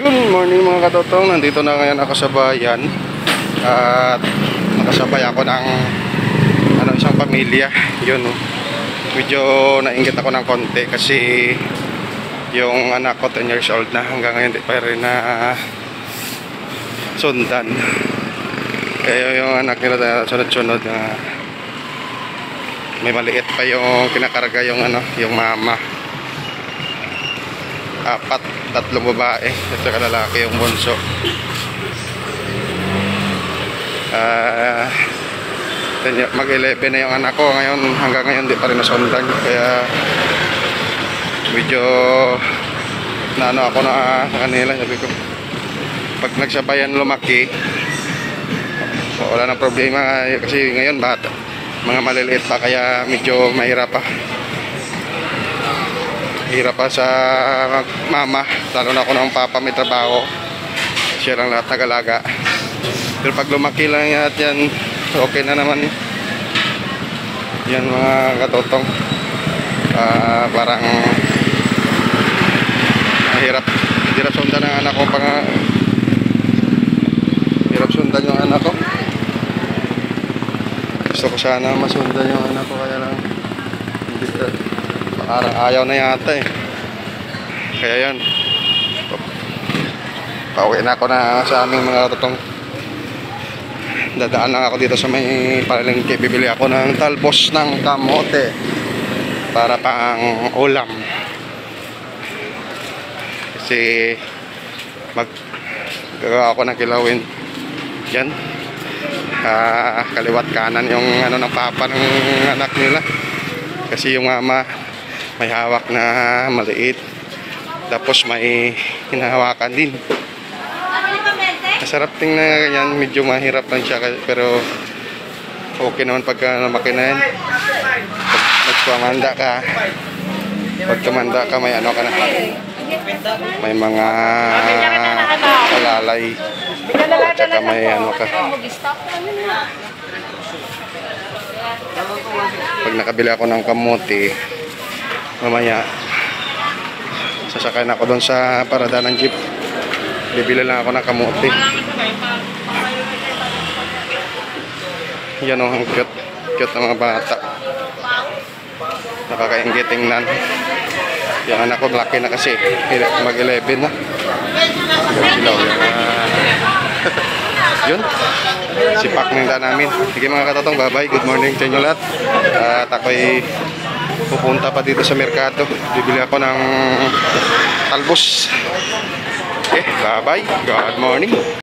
Good morning mga katotong, nandito na ngayon ako sa bayan. At nakasabay ako ng ano, isang pamilya. Yun oh. medyo nainggit ako ng konti kasi yung anak ko 10 years old na. Hanggang ngayon di pa rin na sundan. Kaya yung anak nila sunod-sunod na may maliit pa yung kinakarga yung ano yung mama apat, tatlong babae at saka lalaki yung bunso. Ah mag 11 na yung anak ko. Ngayon hanggang ngayon di pa rin nasundan. Kaya medyo naano ako na sa kanila sabi ko pag nagsabayan lumaki wala nang problema. Kasi ngayon bata mga maliliit pa kaya medyo mahirap pa hirap pa sa mama lalo na ako ng papa may trabaho. Siya lang lahat nagalaga. Pero pag lumaki lang yan yan okay na naman. Yan mga katotong. Ah, parang hirap hirap sundan ang anak ko pang hirap sundan yung anak ko. Gusto ko sana masundan yung anak ko kaya lang hindi parang ayaw na yata eh. Kaya yan pauwi na ako na sa aming mga totong. Dadaan lang ako dito sa may palengke. Bibili ako ng talbos ng kamote para pang ulam. Kasi mag gagawa ako ng kilawin. Yan. Ah, kaliwat kanan yung ano ng papa ng anak nila. Kasi yung mama may hawak na maliit. Tapos may hinahawakan din. Masarap tingnan na ganyan. Medyo mahirap lang siya pero okay naman pagka lumaki na yan. Pag nagpamanda ka pag tumanda ka may ano ka na. May mga alalay. At saka may ano ka. Pag nakabili ako ng kamote mamaya. Sasakay na ako doon sa parada ng jeep. Bibili lang ako ng kamote yan o ang cute. Cute ng mga bata. Nakakaingit tingnan. Yung anak ko laki na kasi. Mag 11 na Silaw, yun. Sipak ng daan namin. Sige mga katatong bye bye good morning sa inyo lahat. At ako'y pupunta pa dito sa merkado. Bibili ako ng talbos. Okay bye bye good morning